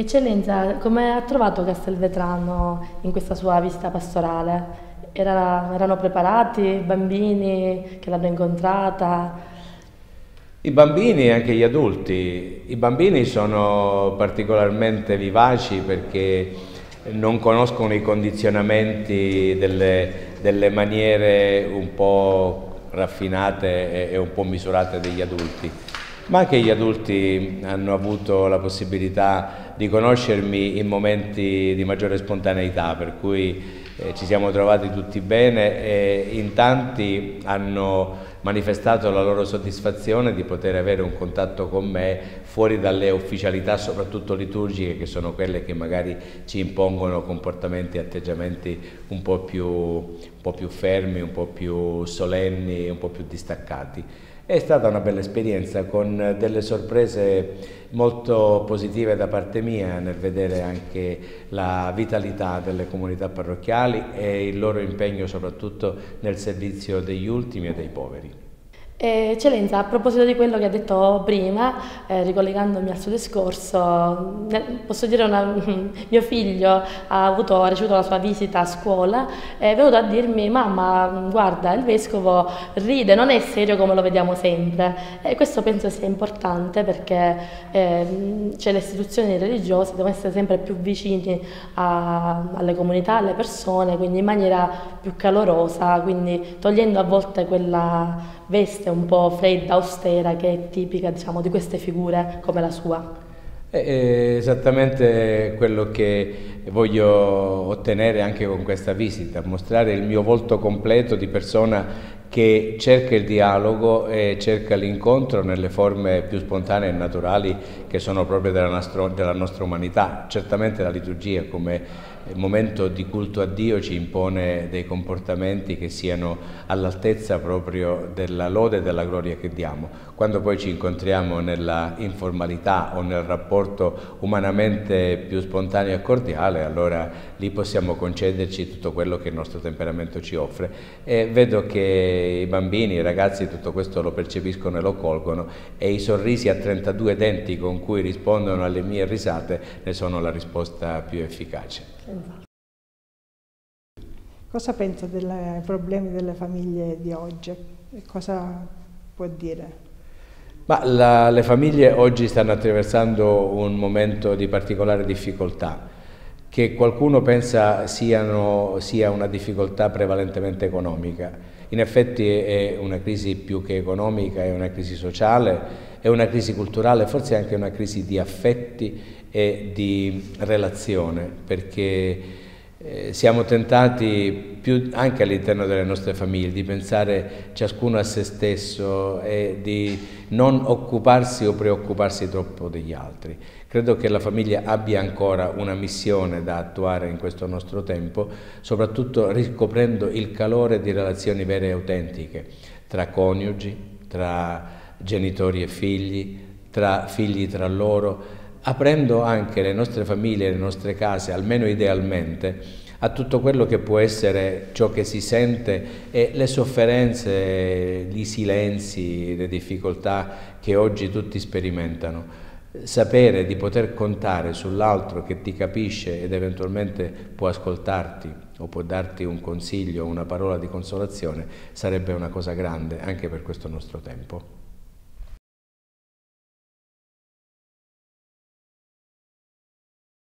Eccellenza, come ha trovato Castelvetrano in questa sua visita pastorale? Era, erano preparati i bambini che l'hanno incontrata? I bambini e anche gli adulti. I bambini sono particolarmente vivaci perché non conoscono i condizionamenti delle, delle maniere un po' raffinate e un po' misurate degli adulti ma anche gli adulti hanno avuto la possibilità di conoscermi in momenti di maggiore spontaneità, per cui eh, ci siamo trovati tutti bene e in tanti hanno manifestato la loro soddisfazione di poter avere un contatto con me fuori dalle ufficialità, soprattutto liturgiche, che sono quelle che magari ci impongono comportamenti e atteggiamenti un po' più, un po' più fermi, un po' più solenni, un po' più distaccati. È stata una bella esperienza con delle sorprese molto positive da parte mia nel vedere anche la vitalità delle comunità parrocchiali e il loro impegno soprattutto nel servizio degli ultimi e dei poveri. Eccellenza, a proposito di quello che ha detto prima, eh, ricollegandomi al suo discorso, posso dire che mio figlio ha, avuto, ha, ricevuto la sua visita a scuola e è venuto a dirmi mamma guarda il vescovo ride, non è serio come lo vediamo sempre e questo penso sia importante perché eh, cioè, le istituzioni religiose devono essere sempre più vicini a, alle comunità, alle persone, quindi in maniera più calorosa, quindi togliendo a volte quella veste un po' fredda, austera, che è tipica diciamo, di queste figure come la sua. È esattamente quello che voglio ottenere anche con questa visita, mostrare il mio volto completo di persona che cerca il dialogo e cerca l'incontro nelle forme più spontanee e naturali che sono proprie della nostra, della nostra umanità. Certamente la liturgia come momento di culto a Dio ci impone dei comportamenti che siano all'altezza proprio della lode e della gloria che diamo. Quando poi ci incontriamo nella informalità o nel rapporto umanamente più spontaneo e cordiale, allora lì possiamo concederci tutto quello che il nostro temperamento ci offre. E vedo che i bambini, i ragazzi tutto questo lo percepiscono e lo colgono e i sorrisi a 32 denti con cui rispondono alle mie risate ne sono la risposta più efficace. Cosa pensa dei problemi delle famiglie di oggi? Cosa può dire? Ma la, le famiglie oggi stanno attraversando un momento di particolare difficoltà che qualcuno pensa siano, sia una difficoltà prevalentemente economica. In effetti è una crisi più che economica, è una crisi sociale, è una crisi culturale, forse anche una crisi di affetti e di relazione, perché eh, siamo tentati più anche all'interno delle nostre famiglie di pensare ciascuno a se stesso e di non occuparsi o preoccuparsi troppo degli altri. Credo che la famiglia abbia ancora una missione da attuare in questo nostro tempo, soprattutto riscoprendo il calore di relazioni vere e autentiche tra coniugi, tra genitori e figli, tra figli tra loro, aprendo anche le nostre famiglie, le nostre case, almeno idealmente, a tutto quello che può essere ciò che si sente e le sofferenze, i silenzi, le difficoltà che oggi tutti sperimentano sapere di poter contare sull'altro che ti capisce ed eventualmente può ascoltarti o può darti un consiglio, una parola di consolazione, sarebbe una cosa grande anche per questo nostro tempo.